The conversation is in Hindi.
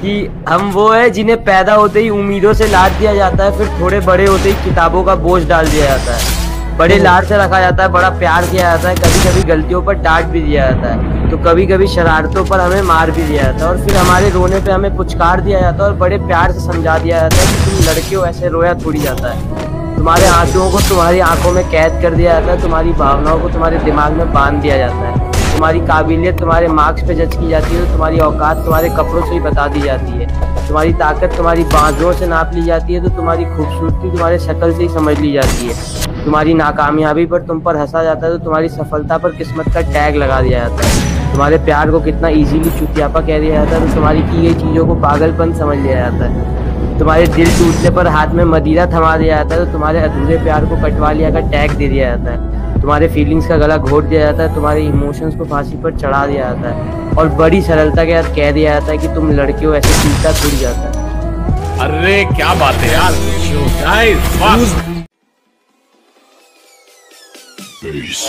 कि हम वो है जिन्हें पैदा होते ही उम्मीदों से लाद दिया जाता है फिर थोड़े बड़े होते ही किताबों का बोझ डाल दिया जाता है। बड़े हम्म। लाड से रखा जाता है बड़ा प्यार किया जाता है कभी कभी गलतियों पर डांट भी दिया जाता है तो कभी कभी शरारतों पर हमें मार भी दिया जाता है और फिर हमारे रोने पे हमें पुचकार दिया जाता है और बड़े प्यार से समझा दिया जाता है कि तुम लड़के हो ऐसे रोया थोड़ी जाता है। तुम्हारे आंसुओं को तुम्हारी आँखों में कैद कर दिया जाता है तुम्हारी भावनाओं को तुम्हारे दिमाग में बाँध दिया जाता है। तुम्हारी काबिलियत तुम्हारे मार्क्स पे जज की जाती है तो तुम्हारी औकात तुम्हारे कपड़ों से ही बता दी जाती है। तुम्हारी ताकत तुम्हारी बाजुओं से नाप ली जाती है तो तुम्हारी खूबसूरती तुम्हारे शक्ल से ही समझ ली जाती है। तुम्हारी नाकामयाबी पर तुम पर हंसा जाता है तो तुम्हारी सफलता पर किस्मत का टैग लगा दिया जाता है। तुम्हारे प्यार को कितना इजीली चुतियापा कह दिया जाता है तो तुम्हारी की गई चीज़ों को पागलपन समझ लिया जाता है। तुम्हारे दिल टूटने पर हाथ में मदीरा थमा दिया जाता है तो तुम्हारे अधूरे प्यार को कटवा लिया का टैग दे दिया जाता है। तुम्हारे फीलिंग्स का गला घोट दिया जाता है तुम्हारे इमोशंस को फांसी पर चढ़ा दिया जाता है और बड़ी सरलता के साथ कह दिया जाता है कि तुम लड़के हो ऐसे चीजा छूट जाता है। अरे क्या बात है यार। Peace.